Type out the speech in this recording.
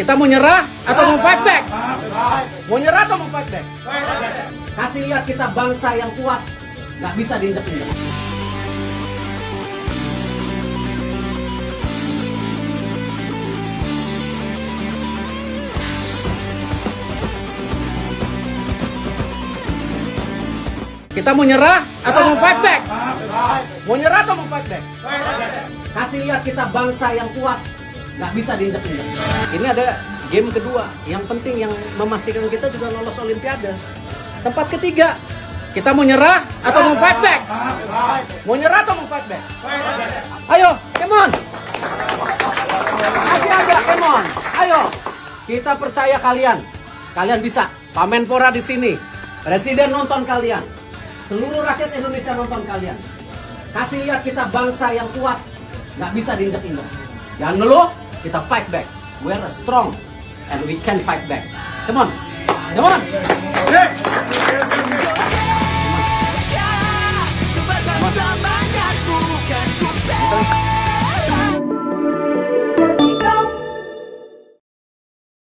Kita mau nyerah atau mau fight back? Mau nyerah atau mau fight back? Kasih lihat kita bangsa yang kuat, nggak bisa diinjak-injak. Kita mau nyerah atau mau fight back? Mau nyerah atau mau fight back? Kasih lihat kita bangsa yang kuat, nggak bisa diinjak-injak. Ini ada game kedua, yang penting yang memastikan kita juga lolos Olimpiade. Tempat ketiga, kita mau nyerah atau mau fight back? Mau nyerah atau mau fight back? Ayo, come on. Kasih aja, come on. Ayo, kita percaya kalian. Kalian bisa. Pak Menpora di sini. Presiden nonton kalian. Seluruh rakyat Indonesia nonton kalian. Kasih lihat kita bangsa yang kuat. Nggak bisa diinjak-injak. Jangan ngeluh, kita fight back. We are strong and we can fight back. Come on. Come on.